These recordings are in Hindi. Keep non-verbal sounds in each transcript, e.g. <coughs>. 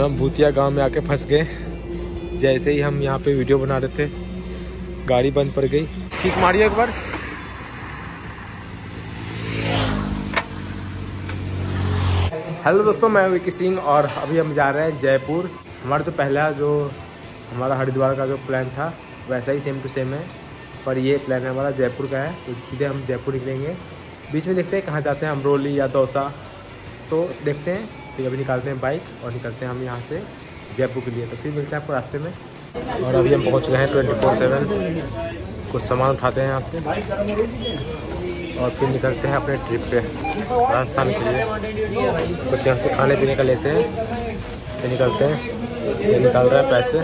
और हम भूतिया गाँव में आके फंस गए। जैसे ही हम यहाँ पे वीडियो बना रहे थे, गाड़ी बंद पड़ गई। ठीक मारिए एक बार। हेलो दोस्तों, मैं विकी सिंह और अभी हम जा रहे हैं जयपुर। हमारा तो पहला जो, हमारा हरिद्वार का जो प्लान था, वैसा ही सेम टू सेम है। पर ये प्लान है हमारा जयपुर का है तो सीधे हम जयपुर निकलेंगे। बीच में देखते हैं कहाँ जाते हैं, अमरोली या दौसा। तो देखते हैं फिर अभी निकालते हैं बाइक और निकलते हैं हम यहाँ से जयपुर के लिए। तो फिर मिलते हैं आपको रास्ते में। और अभी हम पहुँच गए हैं ट्वेंटी फोर सेवन। कुछ सामान उठाते हैं यहाँ से। और फिर निकलते हैं अपने ट्रिप पे, राजस्थान के लिए। कुछ यहाँ से खाने पीने का लेते हैं, फिर निकलते हैं। ये निकाल रहा है पैसे।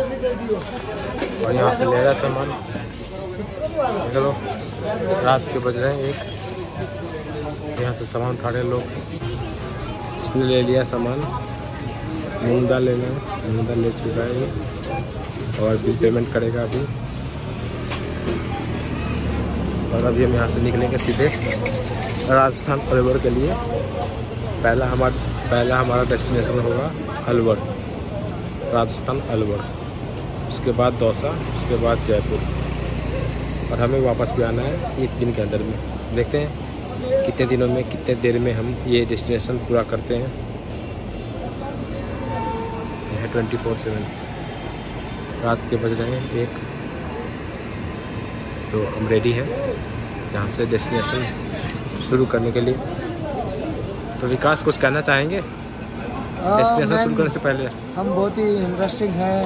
और यहाँ से ले रहा है सामान। चलो, रात के बज रहे हैं एक। यहाँ से सामान उठा रहे हैं लोग। इसने ले लिया सामान। मूंग दाल लेना है मूंग दाल ले चुका है और बिल पेमेंट करेगा अभी। और अभी हम यहाँ से निकलेंगे सीधे राजस्थान अलवर के लिए। पहला हमारा पहला हमारा डेस्टिनेशन होगा अलवर, राजस्थान अलवर। उसके बाद दौसा, उसके बाद जयपुर। और हमें वापस भी आना है एक दिन के अंदर में। देखते हैं। कितने दिनों में कितने देर में हम ये डेस्टिनेशन पूरा करते हैं? यह ट्वेंटी फोर सेवन रात के बज रहे हैं एक। तो हम रेडी हैं यहाँ से डेस्टिनेशन शुरू करने के लिए। तो विकास कुछ कहना चाहेंगे? डेस्टिनेशन शुरू करने से पहले। हम बहुत ही इंटरेस्टिंग हैं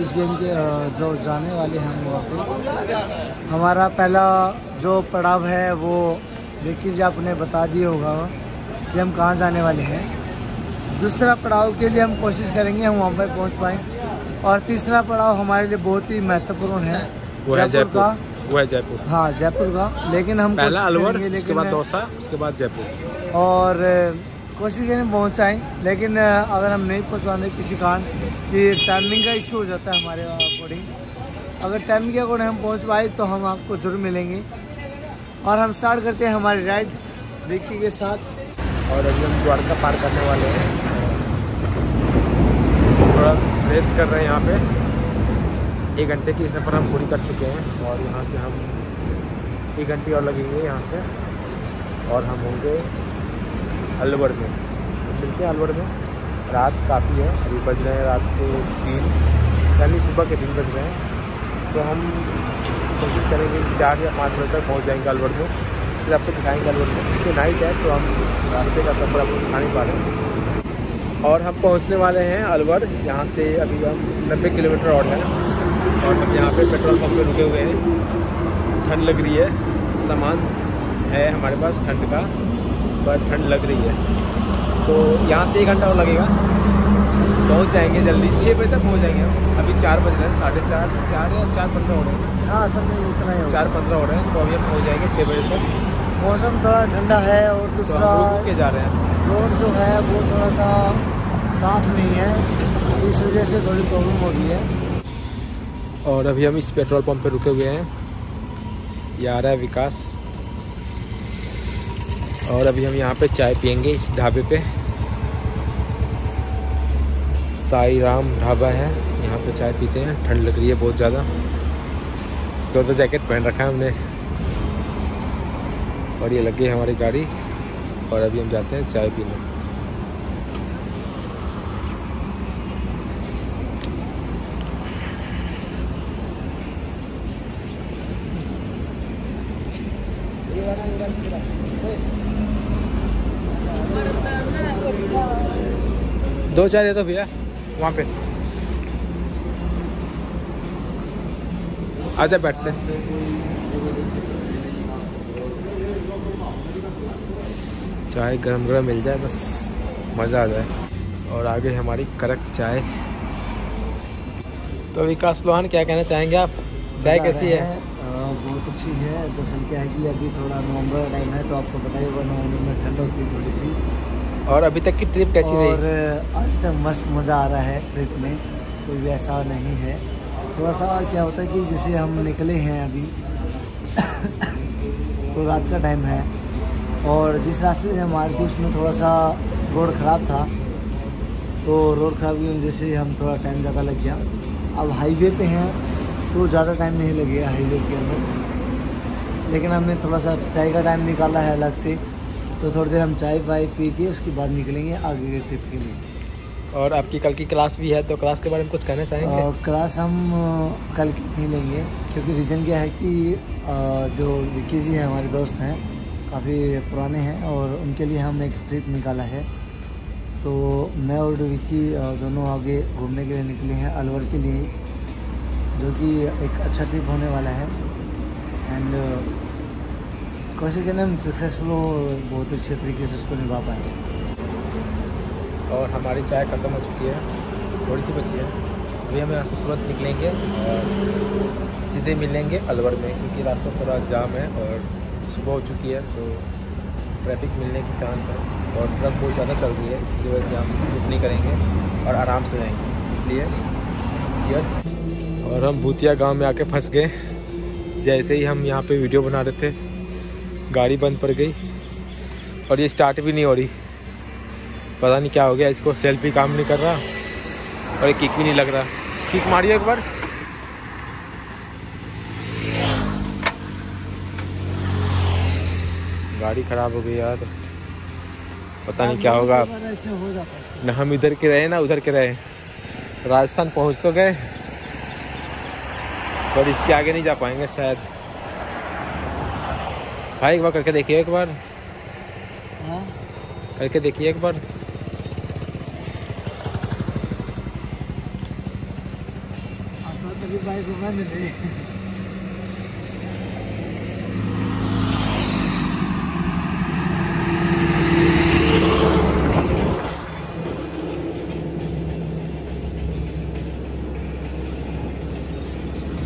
इस गेम के जो जाने वाले हैं हम वहाँ पे। हमारा पहला जो पड़ाव है वो देखिए जी आपने बता दिया होगा कि हम कहाँ जाने वाले हैं। दूसरा पड़ाव के लिए हम कोशिश करेंगे हम वहाँ पर पहुँच पाएँ। और तीसरा पड़ाव हमारे लिए बहुत ही महत्वपूर्ण है। वो है जयपुर का। वो है जयपुर। हाँ जयपुर का। लेकिन हम पहला अलवर उसके बाद दौसा उसके बाद जयपुर। और कोशिश करें पहुँचाएँ। लेकिन अगर हम नहीं पहुँचवाते किसी कारण कि टाइमिंग का इशू हो जाता है हमारे अकॉर्डिंग अगर टाइमिंग के अकॉर्डिंग हम पहुँच पाए तो हम आपको ज़रूर मिलेंगे। और हम स्टार्ट करते हैं हमारी राइड रिक्की के साथ। और अभी हम द्वारका पार करने वाले हैं। थोड़ा रेस्ट कर रहे हैं यहाँ पे। एक घंटे की सफ़र हम पूरी कर चुके हैं और यहाँ से हम एक घंटे और लगेंगे यहाँ से। और हम होंगे अलवर में। मिलते हैं अलवर में। रात काफ़ी है, अभी बज रहे हैं रात के तीन। यानी सुबह के तीन बज रहे हैं। तो हम कोशिश करेंगे कि चार या पाँच बजे तक पहुँच जाएँगे अलवर में। फिर आपको दिखाएँगे अलवर में। क्योंकि नाइट है तो हम रास्ते का सफ़र आपको दिखा नहीं पा रहे और हम पहुँचने वाले हैं अलवर। यहाँ से अभी हम नब्बे किलोमीटर और है। और हम यहाँ पे पेट्रोल पंप पे रुके हुए हैं। ठंड लग रही है। सामान है हमारे पास ठंड का, पर ठंड लग रही है। तो यहाँ से एक घंटा और लगेगा। पहुँच जाएँगे जल्दी। छः बजे तक पहुँच जाएँगे हम। अभी चार बज रहे हैं साढ़े चार चार या चार पंद्रह हो रहे हैं। हाँ सब में इतना ही चार पंद्रह हो रहे हैं तो अभी हम पहुँच जाएँगे छः बजे तक। मौसम थोड़ा ठंडा है और तो दूसरा रुक के जा रहे हैं। रोड जो है वो थोड़ा सा साफ़ नहीं है। इस वजह से थोड़ी प्रॉब्लम हो रही है। और अभी हम इस पेट्रोल पंप पे रुके हुए हैं। ये आ रहा है विकास। और अभी हम यहाँ पे चाय पियेंगे इस ढाबे पे। साई राम ढाबा है। यहाँ पे चाय पीते हैं। ठंड लग रही है बहुत ज़्यादा। तो तो जैकेट पहन रखा है हमने। और ये लगी है हमारी गाड़ी। और अभी हम जाते हैं चाय पीने। दो चाय दे दो भैया। वहाँ पे। आ आजा बैठते चाय गरम गरम मिल जाए बस। मज़ा आ जाए। और आगे हमारी कड़क चाय। तो विकास लोहान क्या कहना चाहेंगे आप? चाय कैसी है? बहुत अच्छी है। दरअसल क्या है कि अभी थोड़ा नवंबर का टाइम है तो आपको ही होगा नवंबर में ठंड होती है थोड़ी सी। और अभी तक की ट्रिप कैसी और आज तक मस्त मज़ा आ रहा है ट्रिप में। कोई ऐसा नहीं है। थोड़ा सा क्या होता है कि जैसे हम निकले हैं अभी <coughs> तो रात का टाइम है। और जिस रास्ते से हम आ रहे थे, उसमें थोड़ा सा रोड ख़राब था। तो रोड ख़राब की वजह से हम थोड़ा टाइम ज़्यादा लग गया। अब हाईवे पे हैं तो ज़्यादा टाइम नहीं लगेगा हाईवे के अंदर। लेकिन हमने थोड़ा सा चाय का टाइम निकाला है अलग से। तो थोड़ी देर हम चाय वाय पी के उसके बाद निकलेंगे आगे के ट्रिप के लिए। और आपकी कल की क्लास भी है तो क्लास के बारे में कुछ कहना चाहेंगे? और क्लास हम कल की नहीं लेंगे क्योंकि रीज़न क्या है कि अ, जो विक्की जी हैं हमारे दोस्त हैं काफ़ी पुराने हैं और उनके लिए हम एक ट्रिप निकाला है। तो मैं और विक्की दोनों आगे घूमने के लिए निकले हैं अलवर के लिए जो कि एक अच्छा ट्रिप होने वाला है। एंड कोशिश करें हम सक्सेसफुल हो, बहुत अच्छे तरीके से उसको निभा पाएँ। और हमारी चाय ख़त्म हो चुकी है थोड़ी सी बची है। अभी हम यहाँ से तुरंत निकलेंगे और सीधे मिलेंगे अलवर में, क्योंकि रास्ता थोड़ा जाम है और सुबह हो चुकी है तो ट्रैफ़िक मिलने की चांस है। और ट्रक बहुत ज़्यादा चल रही है, इसकी वजह से हम शूट नहीं करेंगे और आराम से जाएँगे। इसलिए यस और हम भूतिया गाँव में आके फंस गए। जैसे ही हम यहाँ पे वीडियो बना रहे थे गाड़ी बंद पड़ गई और ये स्टार्ट भी नहीं हो रही। पता नहीं क्या हो गया, इसको सेल्फी काम नहीं कर रहा और किक भी नहीं लग रहा। किक मारिए एक बार। गाड़ी खराब हो गई यार। पता नहीं क्या होगा। न हम इधर के रहे, ना उधर के रहे। राजस्थान पहुँच तो गए, पर इसके आगे नहीं जा पाएँगे शायद। भाई एक बार करके देखिए एक बार। हाँ। करके देखिए एक बार। तो घुमा मिले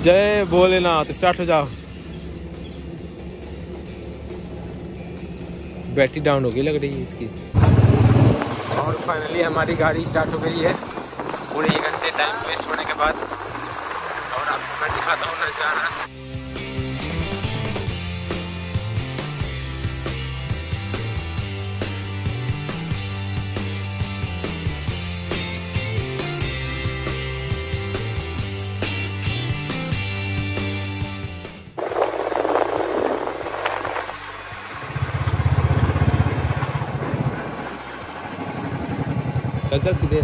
जय भोलेनाथ स्टार्ट हो जाओ। बैटरी डाउन हो गई लग रही है इसकी। और फाइनली हमारी गाड़ी स्टार्ट हो गई है। पूरे एक घंटे टाइम वेस्ट होने के बाद। और आपको मैं दिखाता हूँ नज़ारा। चल चल सीधे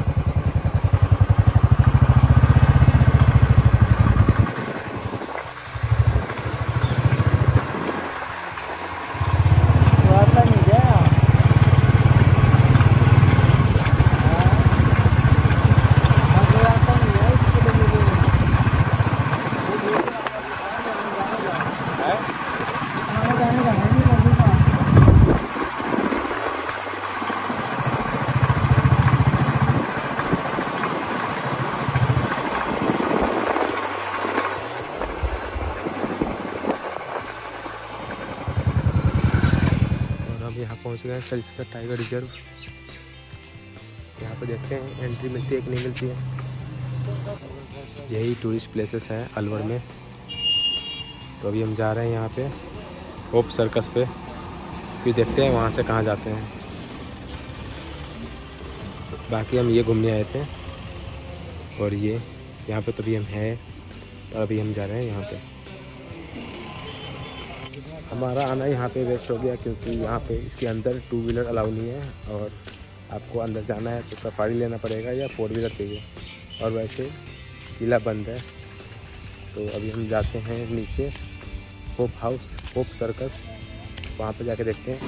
तो आता नहीं क्या हाँ, तो आता नहीं है, इसके लिए मुझे- खाना जाने का है नहीं अभी का। और अब यहाँ पहुँच गए हैं सरिस्का टाइगर रिज़र्व यहाँ पर देखते हैं एंट्री मिलती है कि नहीं मिलती है। यही टूरिस्ट प्लेसेस हैं अलवर में। तो अभी हम जा रहे हैं यहाँ पे होप सर्कस पे। फिर देखते हैं वहाँ से कहाँ जाते हैं। बाकी हम ये घूमने आए थे। और ये, यहाँ पे तो अभी हम हैं और अभी हम जा रहे हैं यहाँ पे। हमारा आना यहाँ पे वेस्ट हो गया क्योंकि यहाँ पे इसके अंदर टू व्हीलर अलाउ नहीं है और आपको अंदर जाना है तो सफारी लेना पड़ेगा या फोर व्हीलर चाहिए। और वैसे किला बंद है। तो अभी हम जाते हैं नीचे होप हाउस होप सर्कस वहाँ पे जाके देखते हैं।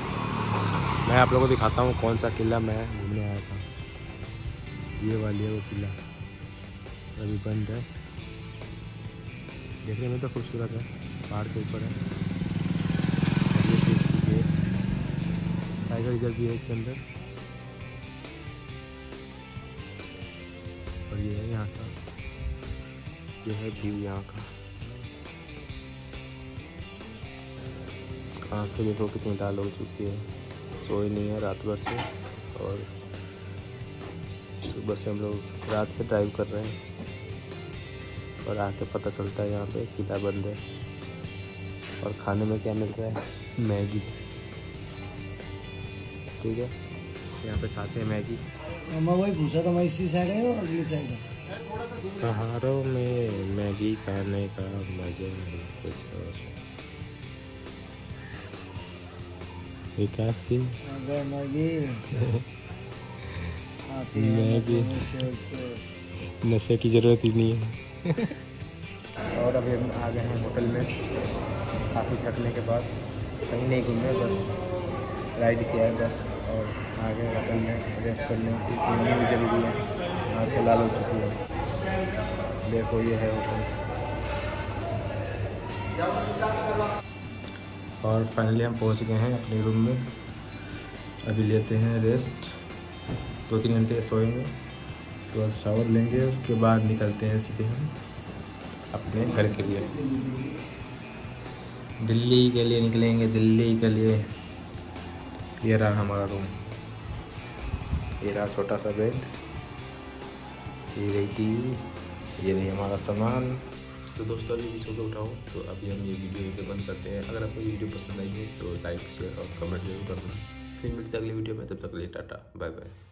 मैं आप लोगों को दिखाता हूँ कौन सा किला मैं घूमने आया था। ये वाली है वो किला। अभी बंद है। देखने में तो खूबसूरत है। पहाड़ के ऊपर है और ये चीज़ की गेट टाइगर रिज़र्व भी है इसके अंदर। और ये है यहाँ का। ये है व्यू यहाँ का। आँखें देखो कितनी लाल हो चुकी है। सोई नहीं है रात भर से। और सुबह से हम लोग रात से ड्राइव कर रहे हैं। और आके पता चलता है यहाँ पे किला बंद है। और खाने में क्या मिल रहा है? मैगी। ठीक है। यहाँ पे खाते हैं मैगी। मैं वही पूछा था मैं इसी साइड है और अगली साइड है? पहाड़ों में मैगी खाने का मज़ा है कुछ और। विकासी अगर मैगी। मैगी। नशे की ज़रूरत ही नहीं है। और अभी हम आ गए हैं होटल में काफ़ी थकने के बाद। कहीं नहीं घूमे बस राइड किया है बस और आगे होटल में रेस्ट करने की भी ज़रूरी है। आँखें लाल हो चुकी है। देखो ये है होटल। और फाइनली हम पहुँच गए हैं अपने रूम में। अभी लेते हैं रेस्ट दो तीन घंटे सोएँगे। उसके बाद शावर लेंगे। उसके बाद निकलते हैं सीधे हम अपने घर के लिए। दिल्ली के लिए निकलेंगे, दिल्ली के लिए। ये रहा हमारा रूम ये रहा छोटा सा बेड ये रही टीवी ये रही हमारा सामान. तो दोस्तों, अभी भी फ़ोटो उठाओ तो अभी हम ये वीडियो यहीं पर बंद करते हैं। अगर आपको ये वीडियो पसंद आई है तो लाइक शेयर और कमेंट ज़रूर करना। फिर मिलते हैं अगली वीडियो में, तब तक लिए टाटा बाय बाय